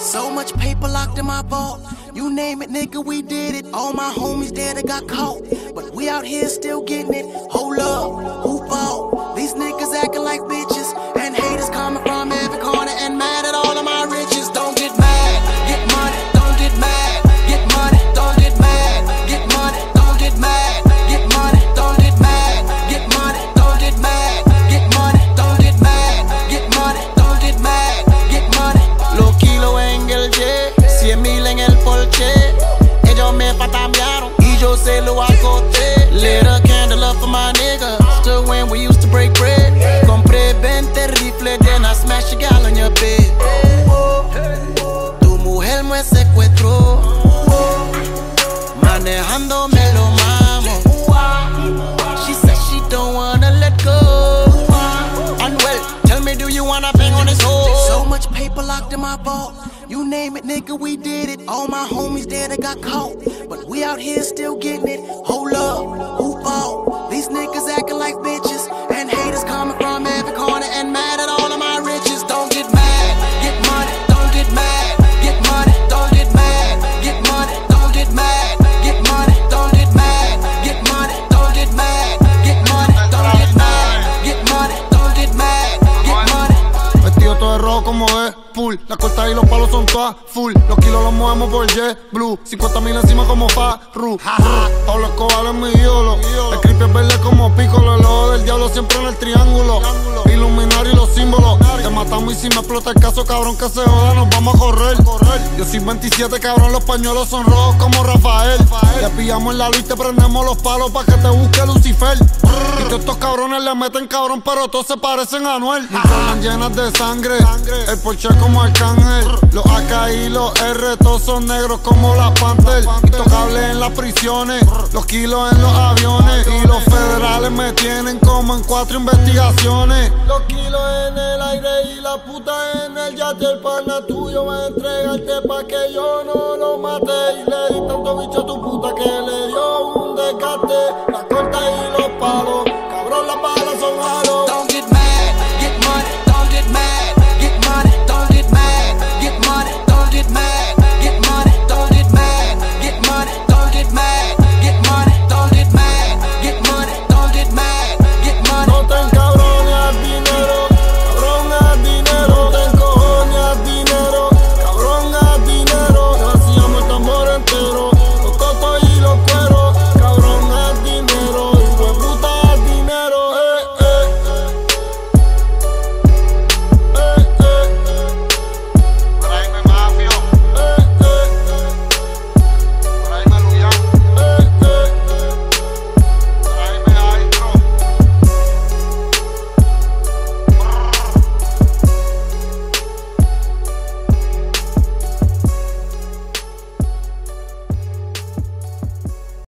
So much paper locked in my vault. You name it, nigga, we did it. All my homies dead that got caught. But we out here still getting it. Hold up, do you bang on this hole? So much paper locked in my vault. You name it, nigga, we did it. All my homies dead that got caught. But we out here still getting it. Hold up, como es full. La corta y los palos son todas full. Los kilos los movemos por Jet Blue. 50 mil encima como Farru. Pablo Escobar es mi ídolo. El creepy es verde como Piccolo. El ojo del diablo siempre en el triángulo. Iluminar y los símbolos. Te matamos y si me explota el caso, cabrón, que se joda, nos vamos a correr. Yo soy 27, cabrón, los pañuelos son rojos como Rafael. Te pillamos en la luz y te prendemos los palos para que te busque Lucifer. Y todos estos cabrones le meten cabrón, pero todos se parecen a. Mis piernas llenas de sangre. El Porsche como Arcángel. Los AK y los R, todos son negros como la Panther. Intocables en las prisiones. Los kilos en los aviones. Cuatro investigaciones. Los kilos en el aire y la puta en el yate. El pana tuyo va a entregarte pa' que yo no lo mate. Y le